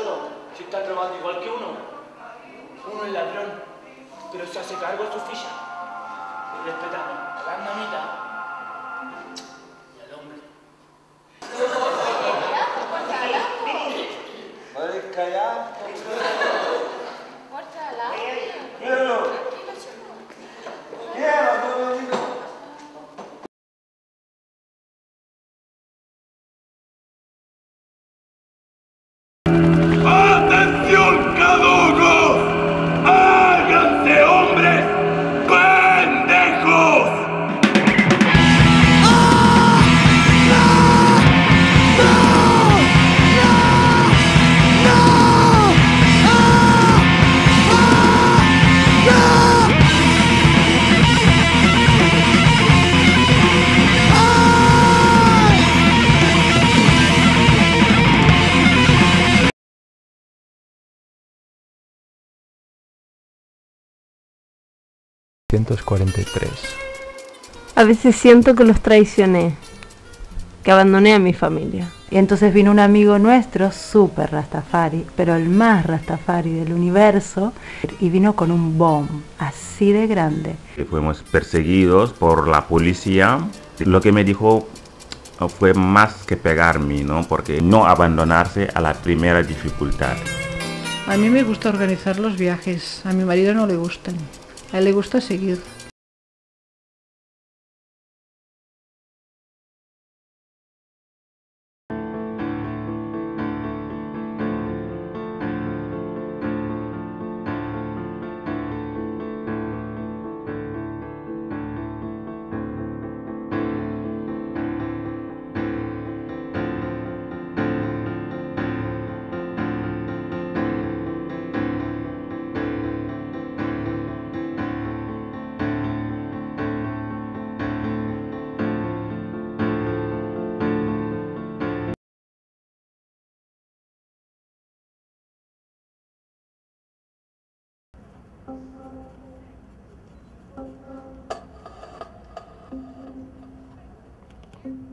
solo si está trabajando igual que uno. Uno es ladrón, pero se hace cargo de su ficha. Respetamos a la mamita A veces siento que los traicioné, que abandoné a mi familia. Y entonces vino un amigo nuestro, súper Rastafari, pero el más Rastafari del universo, y vino con un bomb así de grande. fuimos perseguidos por la policía. Lo que me dijo eh, fue más que pegarme, ¿no? Porque no abandonarse a la primera dificultad. A mí me gusta organizar los viajes, a mi marido no le gustan. A él le gusta seguir. you